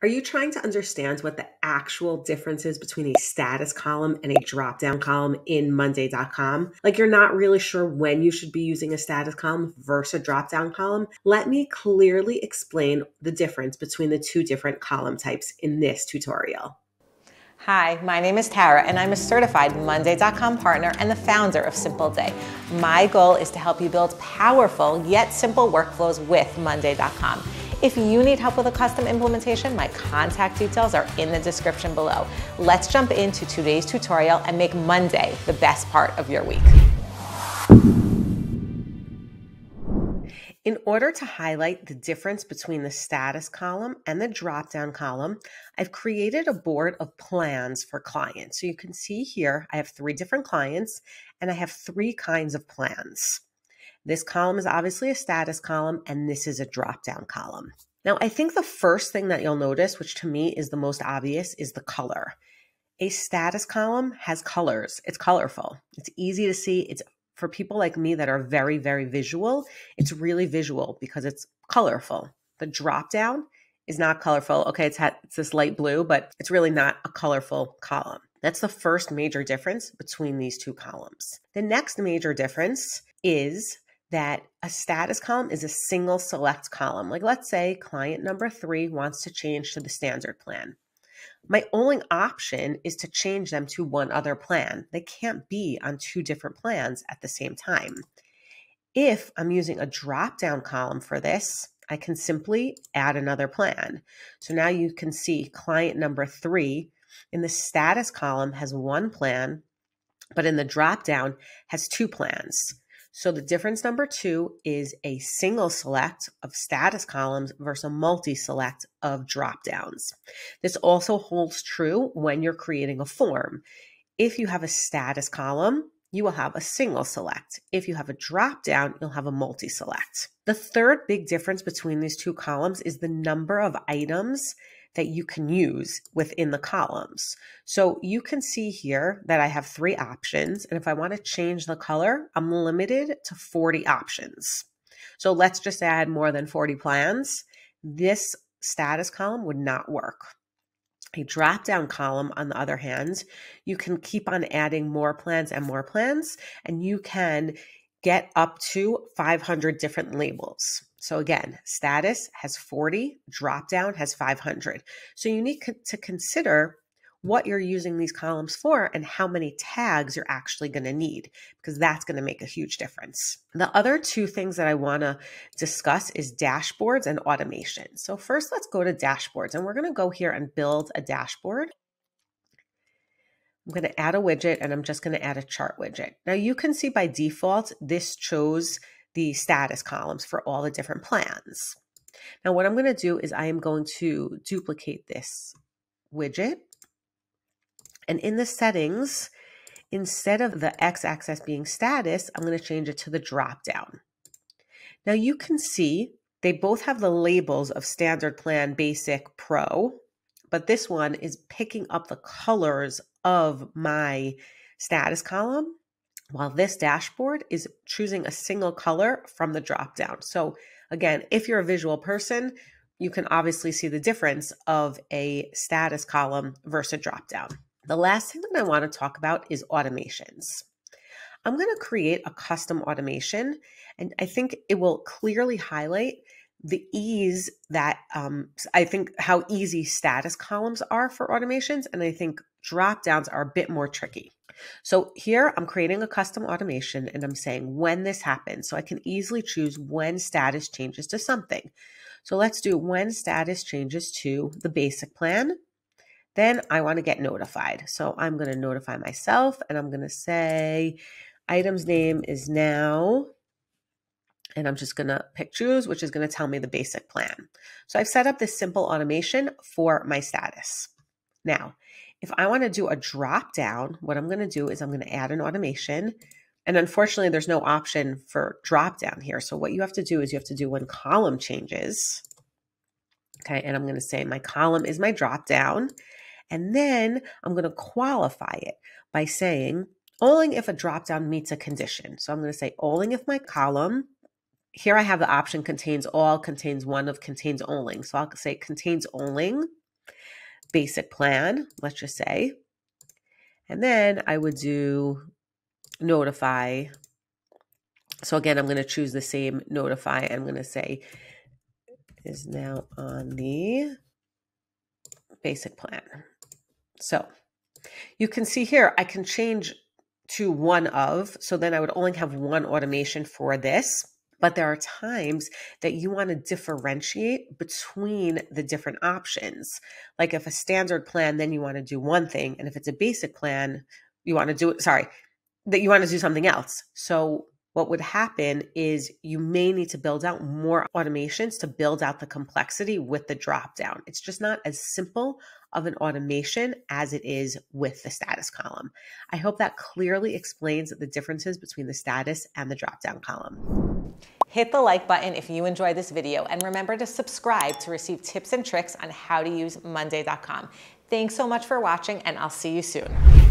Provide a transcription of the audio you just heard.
Are you trying to understand what the actual difference is between a status column and a drop down column in Monday.com? Like you're not really sure when you should be using a status column versus a drop down column? Let me clearly explain the difference between the two different column types in this tutorial. Hi, my name is Tara, and I'm a certified Monday.com partner and the founder of Simple Day. My goal is to help you build powerful yet simple workflows with Monday.com. If you need help with a custom implementation, my contact details are in the description below. Let's jump into today's tutorial and make Monday the best part of your week. In order to highlight the difference between the status column and the drop-down column, I've created a board of plans for clients. So you can see here, I have three different clients and I have three kinds of plans. This column is obviously a status column, and this is a drop down column. Now, I think the first thing that you'll notice, which to me is the most obvious, is the color. A status column has colors. It's colorful. It's easy to see. It's for people like me that are very, very visual. It's really visual because it's colorful. The drop down is not colorful. Okay, it's, it's this light blue, but it's really not a colorful column. That's the first major difference between these two columns. The next major difference is that a status column is a single select column. Like let's say client number three wants to change to the standard plan. My only option is to change them to one other plan. They can't be on two different plans at the same time. If I'm using a drop down column for this, I can simply add another plan. So now you can see client number three in the status column has one plan, but in the drop down has two plans. So the difference number two is a single select of status columns versus a multi-select of drop downs. This also holds true when you're creating a form. If you have a status column, you will have a single select. If you have a drop down, you'll have a multi select. The third big difference between these two columns is the number of items that you can use within the columns. So you can see here that I have three options. And if I want to change the color, I'm limited to 40 options. So let's just add more than 40 plans. This status column would not work. A drop down column, on the other hand, you can keep on adding more plans and more plans, and you can get up to 500 different labels. So again, status has 40, drop down has 500. So you need to consider what you're using these columns for and how many tags you're actually going to need because that's going to make a huge difference. The other two things that I want to discuss is dashboards and automation. So first let's go to dashboards and we're going to go here and build a dashboard. I'm going to add a widget and I'm just going to add a chart widget. Now you can see by default, this chose the status columns for all the different plans. Now what I'm going to do is I am going to duplicate this widget. And in the settings, instead of the x-axis being status, I'm going to change it to the drop down. Now you can see they both have the labels of standard plan, basic, pro, but this one is picking up the colors of my status column, while this dashboard is choosing a single color from the drop down. So again, if you're a visual person, you can obviously see the difference of a status column versus a drop down. The last thing that I want to talk about is automations. I'm going to create a custom automation, and I think it will clearly highlight the ease that um, I think how easy status columns are for automations, and I think drop downs are a bit more tricky. So here I'm creating a custom automation and I'm saying when this happens. So I can easily choose when status changes to something. So let's do when status changes to the basic plan. Then I want to get notified. So I'm going to notify myself and I'm going to say item's name is now and I'm just going to pick choose, which is going to tell me the basic plan. So I've set up this simple automation for my status. Now, if I want to do a drop down, what I'm going to do is I'm going to add an automation. And unfortunately, there's no option for drop down here. So what you have to do is you have to do when column changes. Okay, and I'm going to say my column is my drop down. And then I'm going to qualify it by saying only if a drop down meets a condition. So I'm going to say only if my column here I have the option contains all, contains one of, contains only. So I'll say contains only basic plan, let's just say. And then I would do notify. So again, I'm going to choose the same notify. I'm going to say is now on the basic plan. So you can see here, I can change to one of, so then I would only have one automation for this. But there are times that you want to differentiate between the different options. Like if a standard plan, then you want to do one thing. And if it's a basic plan, you want to do it, sorry, that you want to do something else. So what would happen is you may need to build out more automations to build out the complexity with the drop down. It's just not as simple of an automation as it is with the status column. I hope that clearly explains the differences between the status and the drop down column. Hit the like button if you enjoyed this video and remember to subscribe to receive tips and tricks on how to use monday.com. Thanks so much for watching and I'll see you soon.